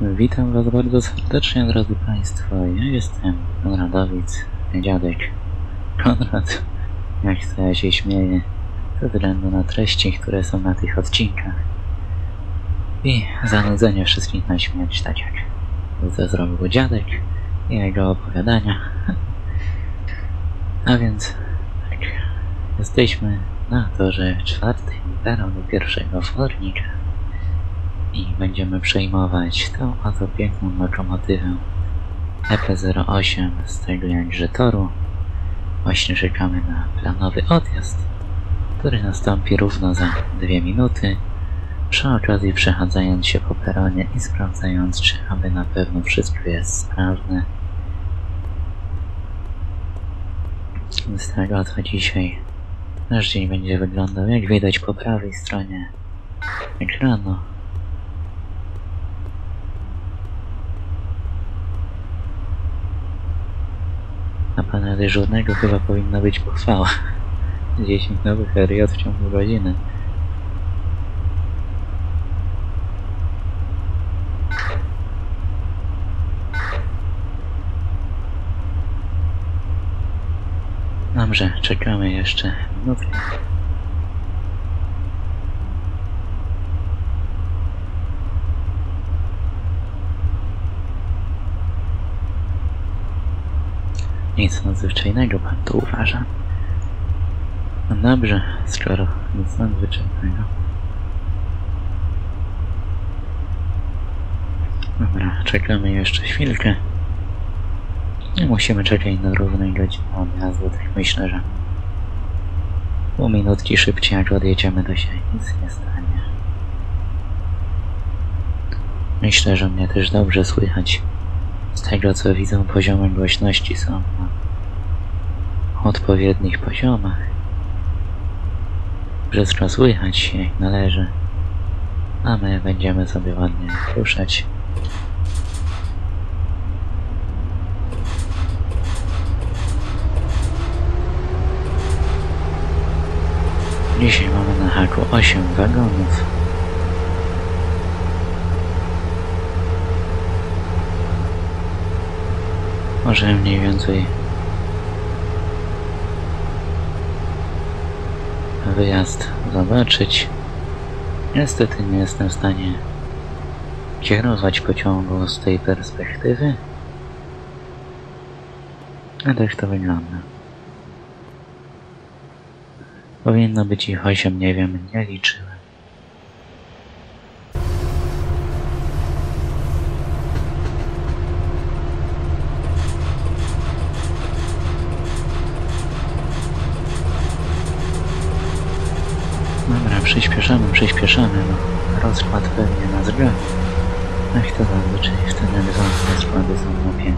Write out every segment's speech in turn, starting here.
Witam Was bardzo serdecznie, drodzy Państwo. Ja jestem Konradowic, dziadek. Konrad, jak to ja się śmieję, ze względu na treści, które są na tych odcinkach. I zanudzenie wszystkich na śmierć, tak jak to zrobił dziadek i jego opowiadania. A więc, tak, jesteśmy na torze czwartym peronu pierwszego fornika i będziemy przejmować tą oto piękną lokomotywę EP08 z tego jakże toru. Właśnie czekamy na planowy odjazd, który nastąpi równo za dwie minuty. Przy okazji przechadzając się po peronie i sprawdzając, czy aby na pewno wszystko jest sprawne. Z tego oto dzisiaj nasz dzień będzie wyglądał, jak widać po prawej stronie ekranu. Na dyżurnego chyba powinna być pochwała. 10 nowych RJ w ciągu godziny. Dobrze, czekamy jeszcze minutkę. Nic nadzwyczajnego pan tu uważa. No dobrze, skoro nic nadzwyczajnego. Dobra, czekamy jeszcze chwilkę. Nie musimy czekać na równej godzinie odjazdu, tak myślę, że pół minutki szybciej jak odjedziemy to się nic nie stanie. Myślę, że mnie też dobrze słychać. Z tego co widzę poziomy głośności są na odpowiednich poziomach. Wszystko słychać się jak należy. A my będziemy sobie ładnie ruszać. Dzisiaj mamy na haku 8 wagonów. Może mniej więcej wyjazd zobaczyć. Niestety nie jestem w stanie kierować pociągu z tej perspektywy. A tak to wygląda. Powinno być ich 8, nie wiem, nie liczyłem. Przyspieszamy, przyspieszamy, bo rozkład pewnie nas goni. Jak to zazwyczaj wtedy dwa rozkłady są na pięć.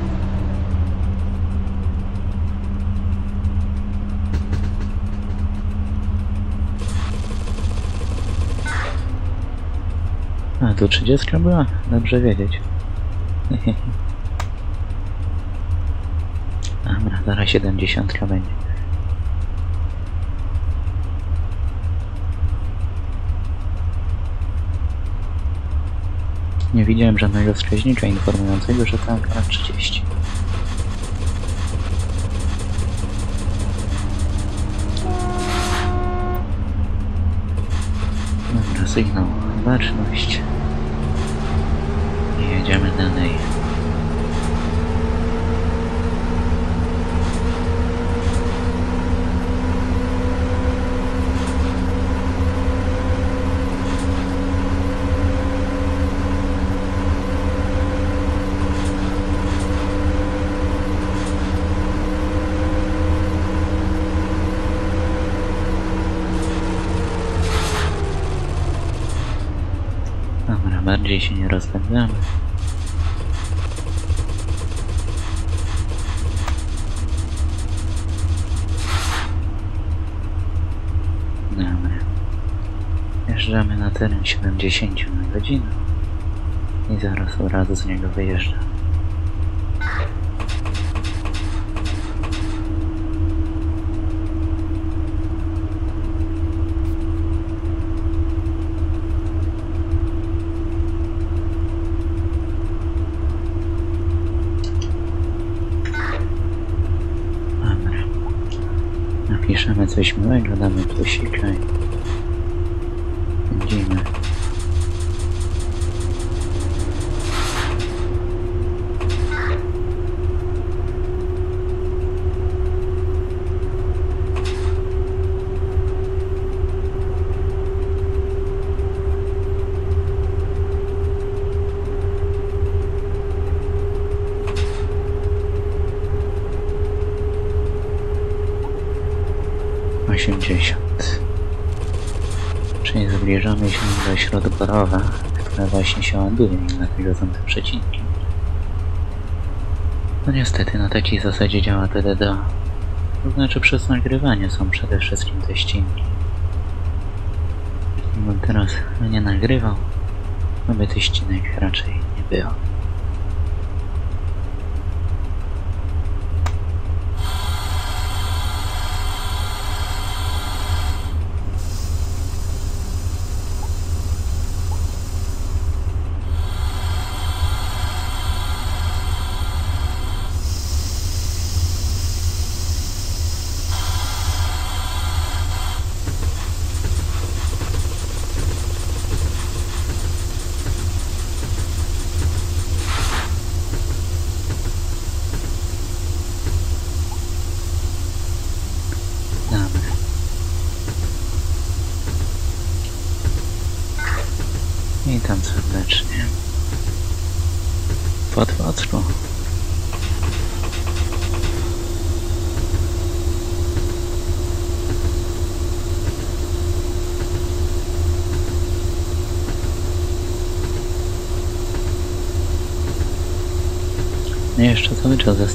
A, tu 30 była? Dobrze wiedzieć. Dobra, zaraz 70 będzie. Nie widziałem żadnego wskaźnika informującego, że tam akurat 30. Dobra, sygnał. Baczność. I jedziemy dalej. Dobra, bardziej się nie rozpędzamy. Wjeżdżamy na teren 70 na godzinę i zaraz od razu z niego wyjeżdżam. Piszemy coś miłego, damy plusika 80. Czyli zbliżamy się do śródborowa, które właśnie się ładuje, dlatego są te przecinki. No niestety, na takiej zasadzie działa DDD. To znaczy przez nagrywanie są przede wszystkim te ścinki. Gdybym teraz nie nagrywał, to by tych ścinek raczej nie było.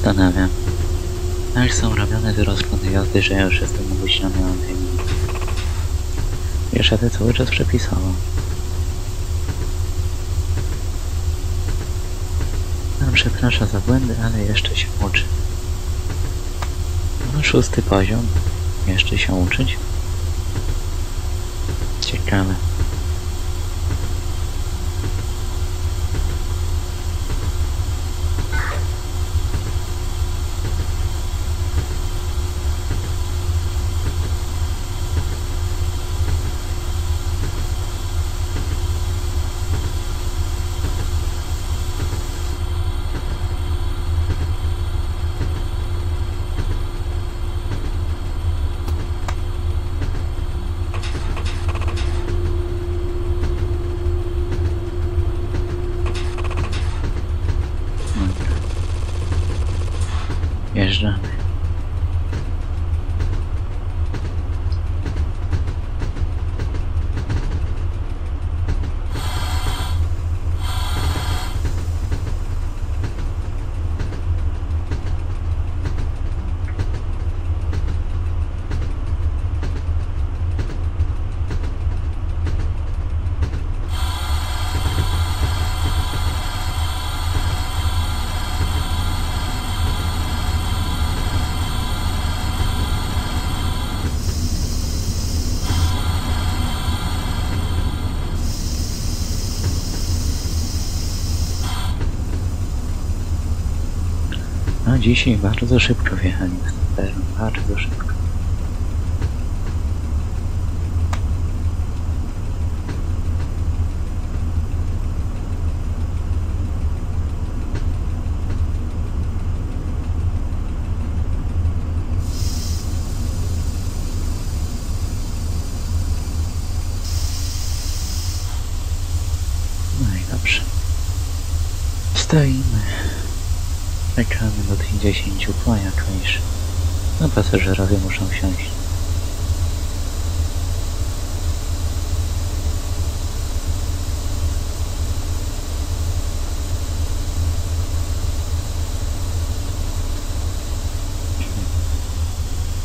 Zastanawiam, jak są robione te jazdy, że ja już jestem obuśniony tymi. Wiesz, ja ty cały czas przepisałem. Pan przeprasza za błędy, ale jeszcze się uczy. No, szósty poziom. Jeszcze się uczyć. Ciekawe. Dobra. Jeżdżamy. A dzisiaj bardzo szybko wjechali z Stamperem. Bardzo szybko. No i dobrze. Stoimy. Czekamy do tych 10 po jakoś. No pasażerowie muszą wsiąść.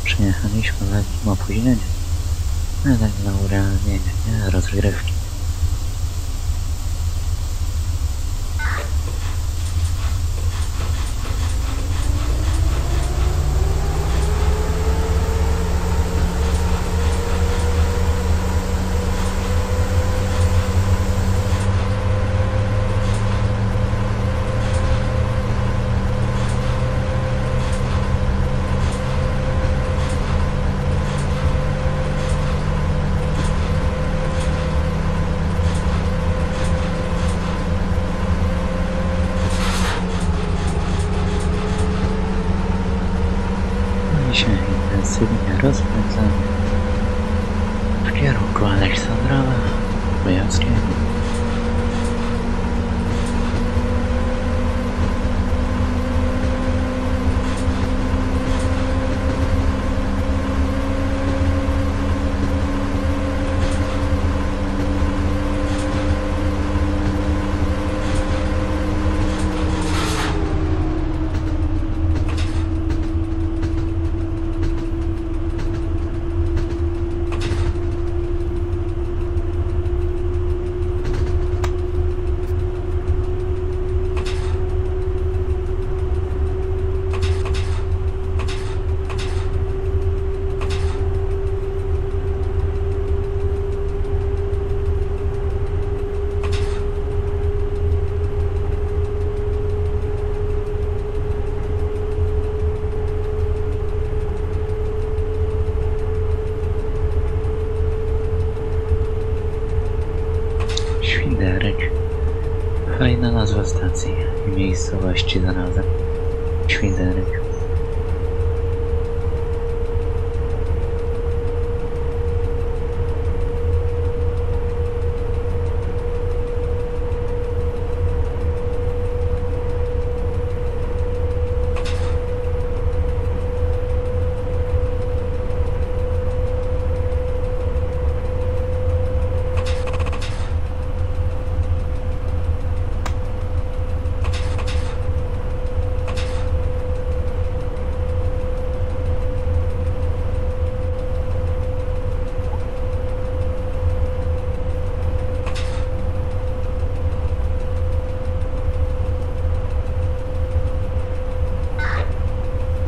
Przyjechaliśmy lekkim opóźnieniem. Ale dla urealnienia, nie? Rozgrywki. Intensywnie rozpędzamy w kierunku Aleksandrowa Wojewskiego. Świderek. Miejscowości zarazem. Świderek.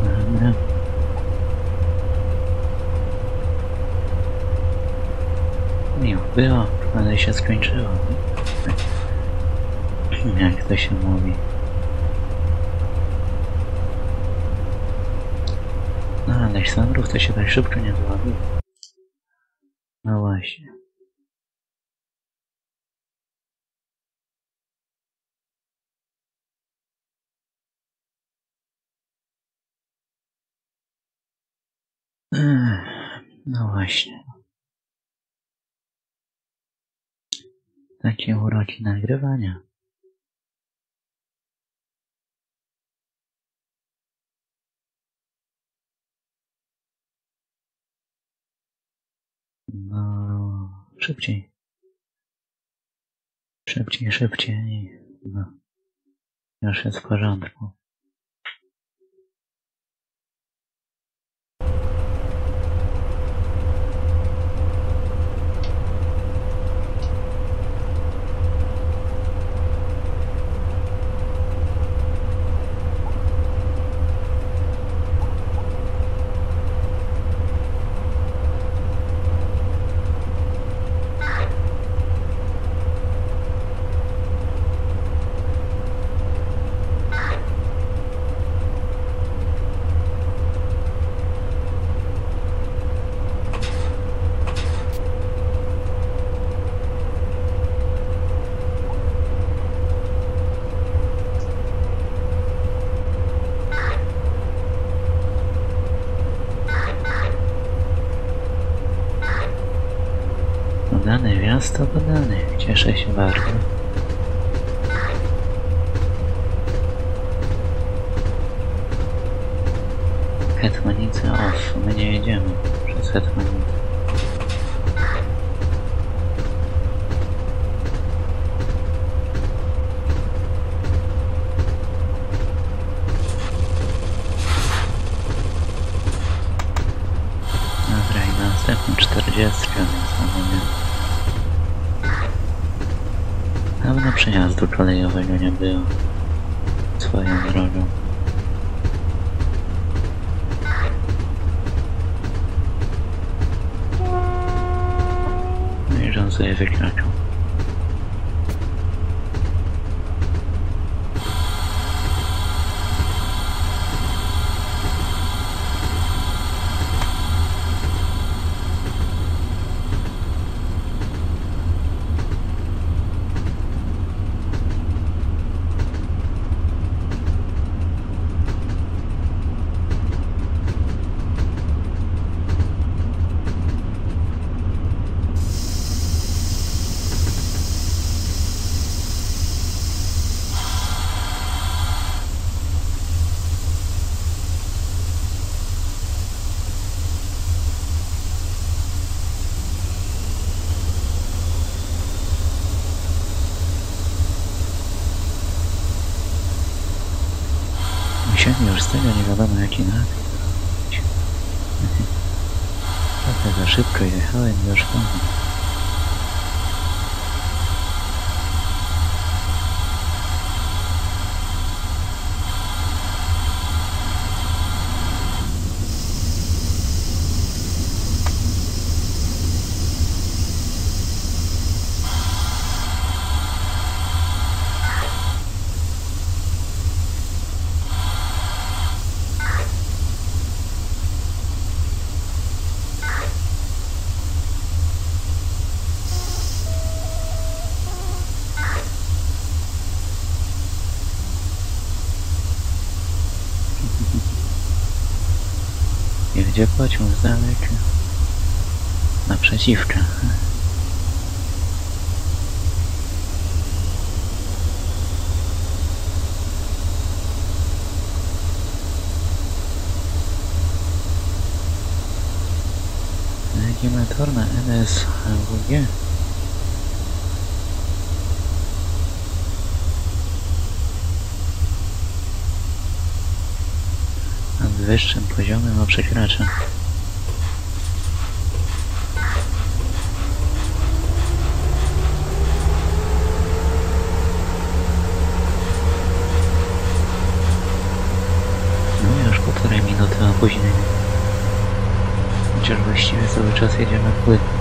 Dobra. Miło było, ale się skończyło. Jak to się mówi. No, Aleksandrów to się tak szybko nie złapił. No właśnie. No właśnie. Takie uroki nagrywania. No, szybciej. Szybciej, szybciej. No. Już jest w porządku. Podany wjazd to podany. Cieszę się bardzo. Hetmanica off. My nie jedziemy przez Hetmanicę. Dobra, i na następną 40, więc mamy nie. Dawno przejazdu kolejowego nie było. Swoją drogą. No i on sobie wykrakał. Już z tego nie wiadomo jaki napis. Trochę za szybko jechałem już po Jedzie pociąg z daleka. Naprzeciwka. Navigator na NSWG. Wyższym poziomem o przekracza. No już półtorej minuty opóźnienia. Chociaż właściwie cały czas jedziemy płynnie.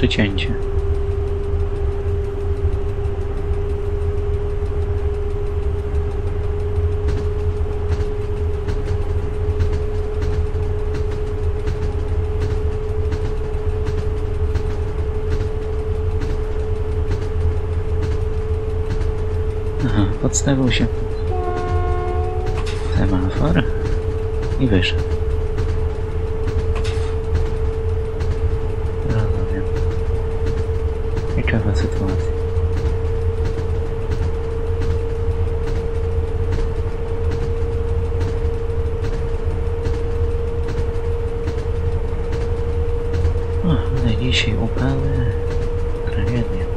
Jakieś przecięcie. Aha, podstawił się semafor i wyszedł. Rozumiem. Ciekawa sytuacja. O, ale dzisiaj upały. Tragedia.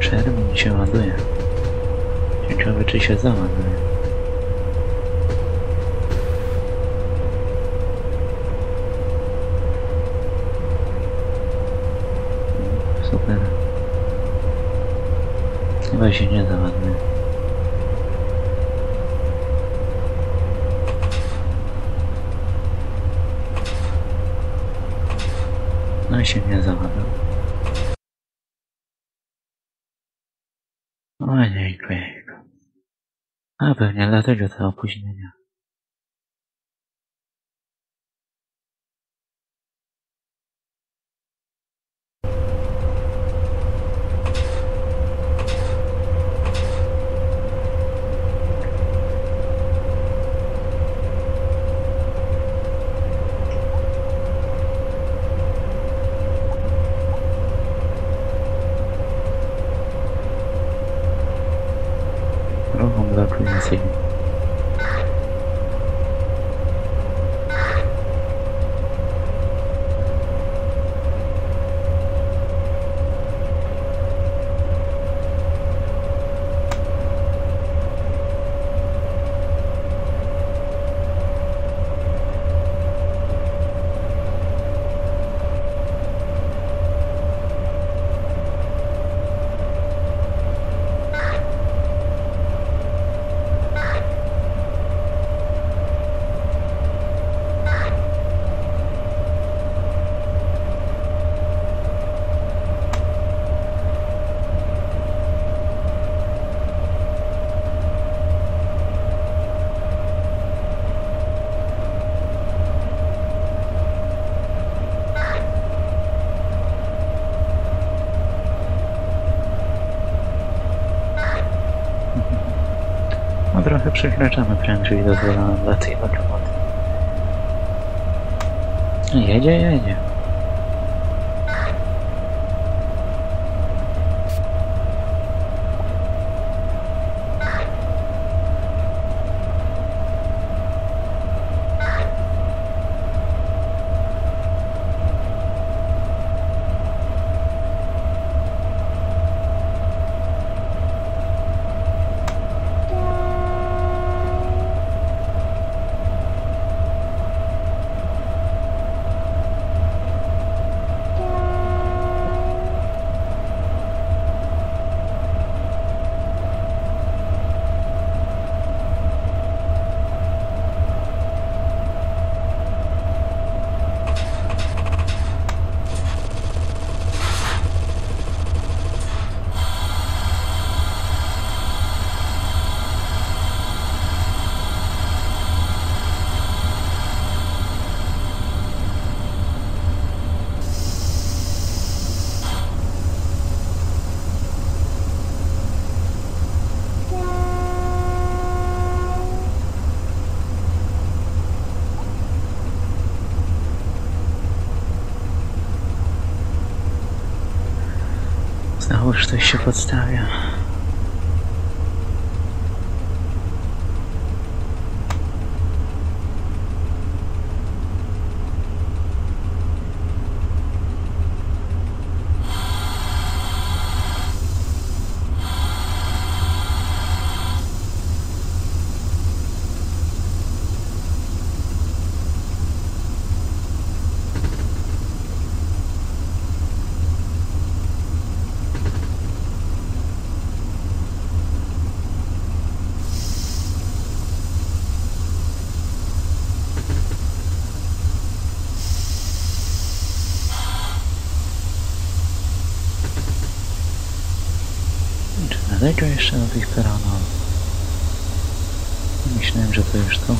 Czerwony się ładuje. Ciekawe czy się załaduje. Super. Chyba się nie załaduje. No i się nie załaduje. Ojejku, jejku. A pewnie dlatego te opóźnienia. Drogą blokującymi. No trochę przekraczamy prędkość dozwoloną dla tej lokomotywy. Jedzie, jedzie. Znowuż ktoś się podstawia. Daleko jeszcze do tych peronów? Myślałem, że to już tu.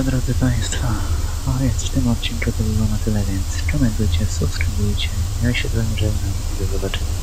Dobrze, drodzy Państwo, a więc w tym odcinku to było na tyle, więc komentujcie, subskrybujcie. Ja się z Wami żegnam do zobaczenia